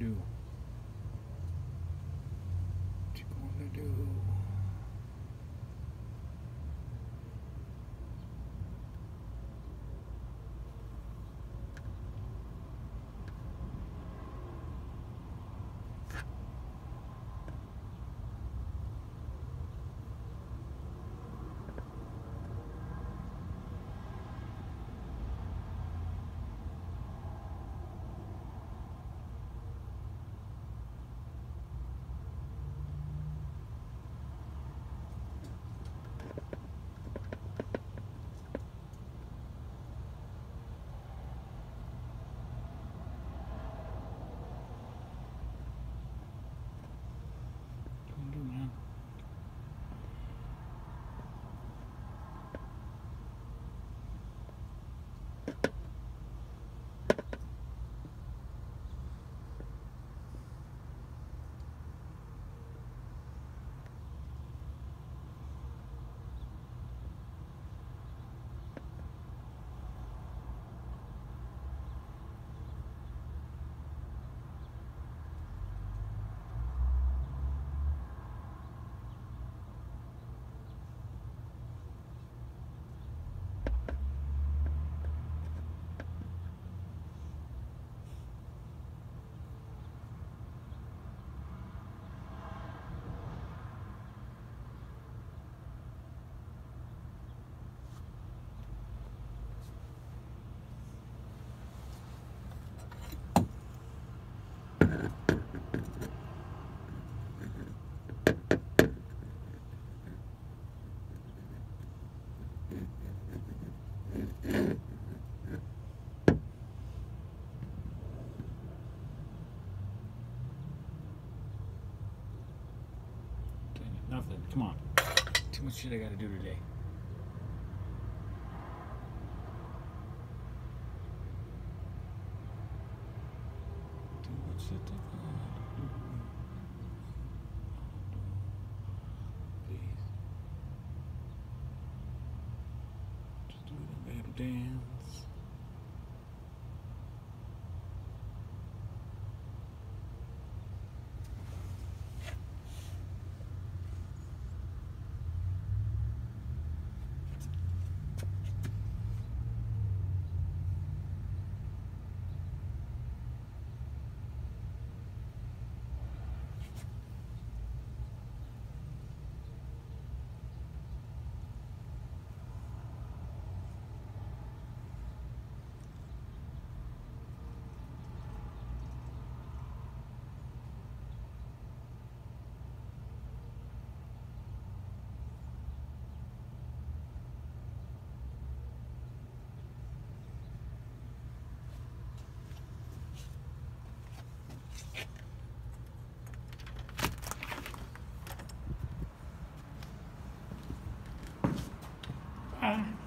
do? Nothing. Come on. Too much shit I gotta do today. Too much shit I gotta do. Please. Just do the damn. Um.